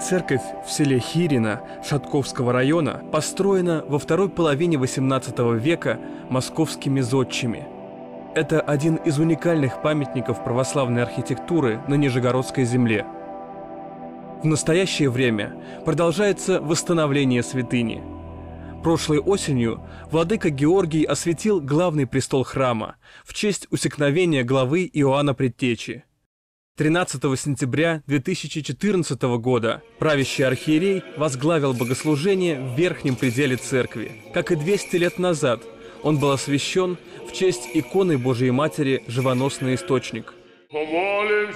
церковь в селе Хирина Шатковского района построена во второй половине XVIII века московскими зодчими. Это один из уникальных памятников православной архитектуры на Нижегородской земле. В настоящее время продолжается восстановление святыни. Прошлой осенью владыка Георгий осветил главный престол храма в честь усекновения главы Иоанна Предтечи – 13 сентября 2014 года правящий архиерей возглавил богослужение в верхнем пределе церкви. Как и 200 лет назад, он был освящен в честь иконы Божией Матери «Живоносный источник». Помолим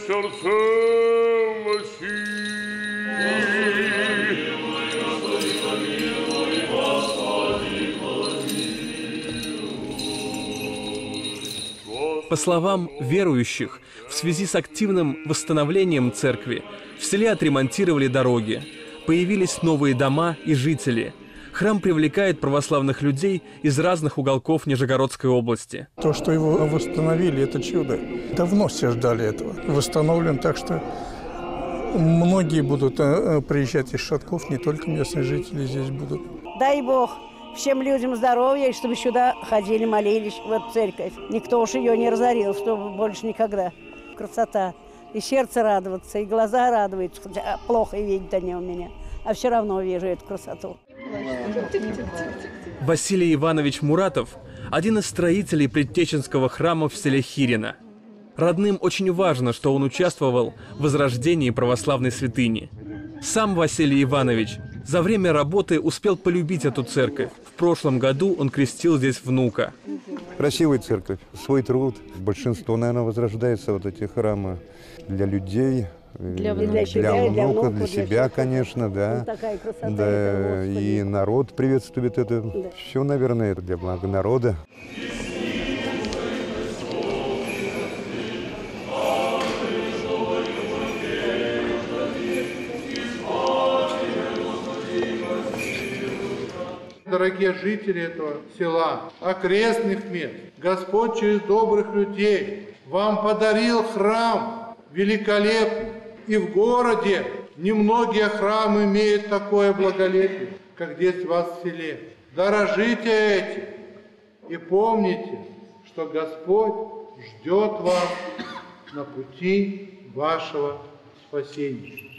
По словам верующих, в связи с активным восстановлением церкви в селе отремонтировали дороги, появились новые дома и жители. Храм привлекает православных людей из разных уголков Нижегородской области. То, что его восстановили, это чудо. Давно все ждали этого. Восстановлен так, что многие будут э, э, приезжать из Шатков, не только местные жители здесь будут. Дай Бог всем людям здоровья, и чтобы сюда ходили, молились, в эту церковь. Никто уж ее не разорил, чтобы больше никогда. Красота. И сердце радоваться, и глаза радуются, хотя плохо видят они у меня. А все равно вижу эту красоту. Василий Иванович Муратов – один из строителей предтеченского храма в селе Хирина. Родным очень важно, что он участвовал в возрождении православной святыни. Сам Василий Иванович за время работы успел полюбить эту церковь. В прошлом году он крестил здесь внука. Красивая церковь, свой труд. Большинство, наверное, возрождается вот эти храмы для людей, для, для, себя, для внука, внука, для себя, конечно, да. такая красота, да и народ приветствует это. Да. Все, наверное, это для блага народа. Дорогие жители этого села, окрестных мест, Господь через добрых людей вам подарил храм великолепный. И в городе немногие храмы имеют такое благолепие, как здесь у вас в селе. Дорожите этим и помните, что Господь ждет вас на пути вашего спасения.